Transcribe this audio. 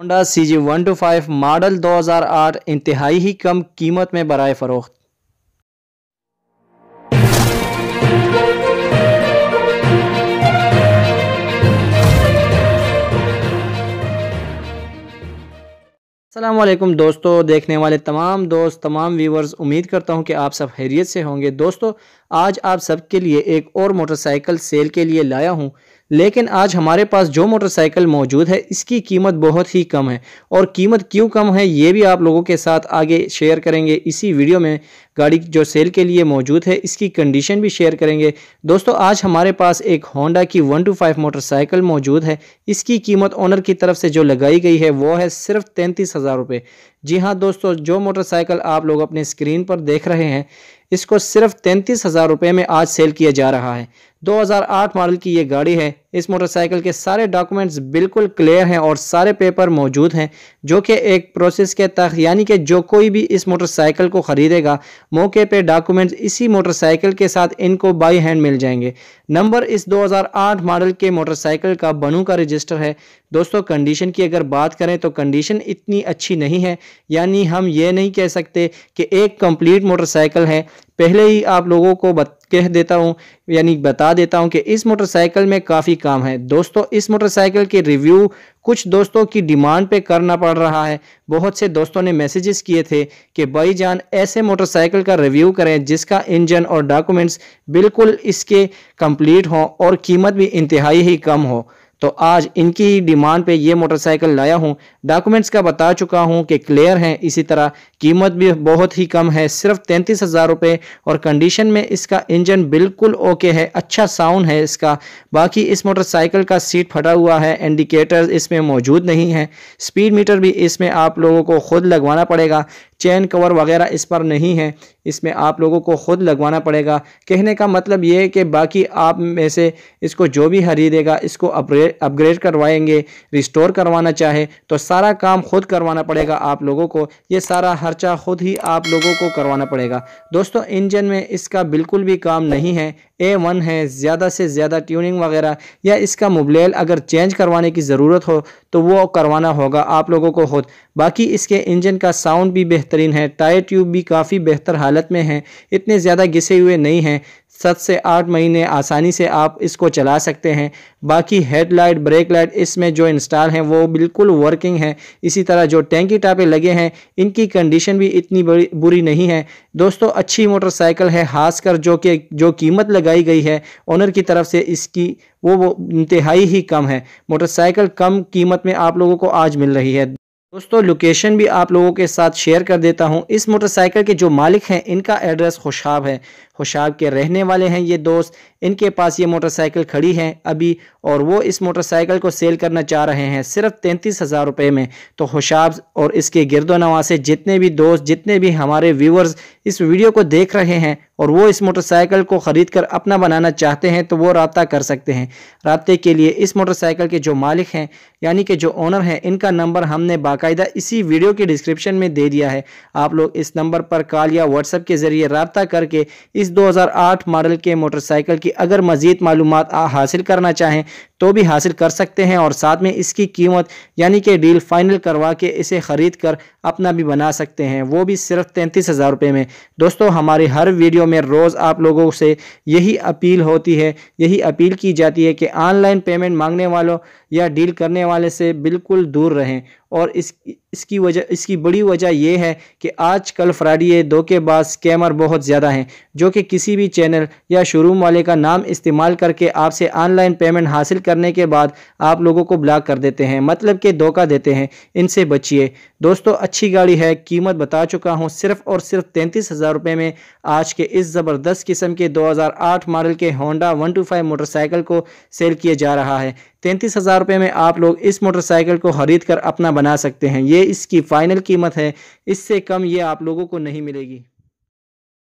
Honda C G one two five model 2008 इंतहाई ही कम कीमत में बरए फ़रोख्त। अल्लाम दोस्तों, देखने वाले तमाम दोस्त, तमाम व्यूवर्स उम्मीद करता हूँ कि आप सब खैरियत से होंगे। दोस्तों, आज आप सबके लिए एक और मोटरसाइकिल सेल के लिए लाया हूँ। लेकिन आज हमारे पास जो मोटरसाइकिल मौजूद है, इसकी कीमत बहुत ही कम है। और कीमत क्यों कम है, ये भी आप लोगों के साथ आगे शेयर करेंगे। इसी वीडियो में गाड़ी जो सेल के लिए मौजूद है, इसकी कंडीशन भी शेयर करेंगे। दोस्तों, आज हमारे पास एक होंडा की वन टू फाइव मोटरसाइकिल मौजूद है। इसकी कीमत ओनर की तरफ़ से जो लगाई गई है, वो है सिर्फ़ तैंतीस हज़ार रुपये जी हाँ दोस्तों, जो मोटरसाइकिल आप लोग अपने स्क्रीन पर देख रहे हैं, इसको सिर्फ़ तैंतीस हज़ार रुपये में आज सेल किया जा रहा है। 2008 मॉडल की ये गाड़ी है। इस मोटरसाइकिल के सारे डॉक्यूमेंट्स बिल्कुल क्लियर हैं और सारे पेपर मौजूद हैं, जो कि एक प्रोसेस के तहत, यानी कि जो कोई भी इस मोटरसाइकिल को ख़रीदेगा, मौके पे डॉक्यूमेंट्स इसी मोटरसाइकिल के साथ इनको बाई हैंड मिल जाएँगे। नंबर इस 2008 मॉडल के मोटरसाइकिल का बनू का रजिस्टर है। दोस्तों कंडीशन की अगर बात करें तो कंडीशन इतनी अच्छी नहीं है, यानी हम ये नहीं कह सकते कि एक कंप्लीट मोटरसाइकिल है। पहले ही आप लोगों को बत, कह देता हूँ, यानी बता देता हूँ कि इस मोटरसाइकिल में काफ़ी काम है। दोस्तों, इस मोटरसाइकिल के रिव्यू कुछ दोस्तों की डिमांड पे करना पड़ रहा है। बहुत से दोस्तों ने मैसेजेस किए थे कि, भाई जान, ऐसे मोटरसाइकिल का रिव्यू करें जिसका इंजन और डॉक्यूमेंट्स बिल्कुल इसके कंप्लीट हों और कीमत भी इंतहाई ही कम हो। तो आज इनकी डिमांड पे ये मोटरसाइकिल लाया हूँ। डॉक्यूमेंट्स का बता चुका हूँ कि क्लियर हैं। इसी तरह कीमत भी बहुत ही कम है, सिर्फ़ तैंतीस हज़ार रुपये और कंडीशन में इसका इंजन बिल्कुल ओके है अच्छा साउंड है इसका। बाकी इस मोटरसाइकिल का सीट फटा हुआ है इंडिकेटर इसमें मौजूद नहीं है। स्पीड मीटर भी इसमें आप लोगों को ख़ुद लगवाना पड़ेगा। चैन कवर वगैरह इस पर नहीं है। इसमें आप लोगों को ख़ुद लगवाना पड़ेगा। कहने का मतलब ये है कि बाकी आप में से इसको जो भी खरीदेगा, इसको अपग्रेड अपग्रेड करवाएँगे, रिस्टोर करवाना चाहे तो सारा काम खुद करवाना पड़ेगा आप लोगों को। ये सारा खर्चा खुद ही आप लोगों को करवाना पड़ेगा। दोस्तों, इंजन में इसका बिल्कुल भी काम नहीं है। ए वन है, ज़्यादा से ज़्यादा ट्यूनिंग वगैरह, या इसका मुबलेल अगर चेंज करवाने की ज़रूरत हो तो वो करवाना होगा आप लोगों को खुद। बाकी इसके इंजन का साउंड भी बेहतरीन है टायर ट्यूब भी काफ़ी बेहतर हालत में है, इतने ज़्यादा घिसे हुए नहीं हैं। सात से आठ महीने आसानी से आप इसको चला सकते हैं। बाकी हेडलाइट ब्रेक लाइट इसमें जो इंस्टॉल हैं, वो बिल्कुल वर्किंग है। इसी तरह जो टैंकी टापे लगे हैं, इनकी कंडीशन भी इतनी बड़ी, बुरी नहीं है। दोस्तों, अच्छी मोटरसाइकिल है, खासकर जो कि, जो कीमत लगाई गई है ओनर की तरफ़ से इसकी, वो वो इंतहाई ही कम है। मोटरसाइकिल कम कीमत में आप लोगों को आज मिल रही है। दोस्तों लोकेशन भी आप लोगों के साथ शेयर कर देता हूँ। इस मोटरसाइकिल के जो मालिक हैं, इनका एड्रेस खुशाब है। खुशाब के रहने वाले हैं ये दोस्त। इनके पास ये मोटरसाइकिल खड़ी है अभी और वो इस मोटरसाइकिल को सेल करना चाह रहे हैं सिर्फ़ तैंतीस हज़ार रुपये में। तो खुशाब और इसके गिरदो नवा से जितने भी दोस्त, जितने भी हमारे व्यूवर्स इस वीडियो को देख रहे हैं और वो इस मोटरसाइकिल को ख़रीद कर अपना बनाना चाहते हैं तो वो रबता कर सकते हैं। रबते के लिए इस मोटरसाइकिल के जो मालिक हैं, यानी कि जो ओनर हैं, इनका नंबर हमने बाकायदा इसी वीडियो के डिस्क्रिप्शन में दे दिया है। आप लोग इस नंबर पर कॉल या व्हाट्सएप के ज़रिए रबता करके इस 2008 मॉडल के मोटरसाइकिल की अगर मज़ीद मालूम हासिल करना चाहें तो भी हासिल कर सकते हैं और साथ में इसकी कीमत, यानी कि डील फाइनल करवा के इसे ख़रीद कर अपना भी बना सकते हैं। वो भी सिर्फ़ तैंतीस हज़ार रुपये में। दोस्तों, हमारी हर वीडियो में रोज़ आप लोगों से यही अपील होती है, यही अपील की जाती है कि ऑनलाइन पेमेंट मांगने वालों या डील करने वाले से बिल्कुल दूर रहें। और इस, इसकी वजह, इसकी बड़ी वजह यह है कि आजकल फ्रॉडी धोखेबाज स्कैमर बहुत ज़्यादा हैं, जो कि किसी भी चैनल या शोरूम वाले का नाम इस्तेमाल करके आपसे ऑनलाइन पेमेंट हासिल करने के बाद आप लोगों को ब्लॉक कर देते हैं मतलब कि धोखा देते हैं। इनसे बचिए। दोस्तों, अच्छी गाड़ी है, कीमत बता चुका हूँ, सिर्फ़ और सिर्फ़ तैंतीस हज़ार रुपये में आज के इस ज़बरदस्त किस्म के 2008 मॉडल के Honda one two five motorcycle को सेल किया जा रहा है। तैंतीस हज़ार रुपये में आप लोग इस मोटरसाइकिल को ख़रीद कर अपना बना सकते हैं। ये इसकी फ़ाइनल कीमत है। इससे कम ये आप लोगों को नहीं मिलेगी।